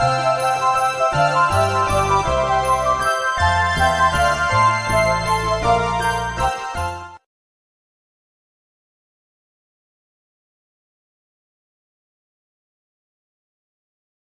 Música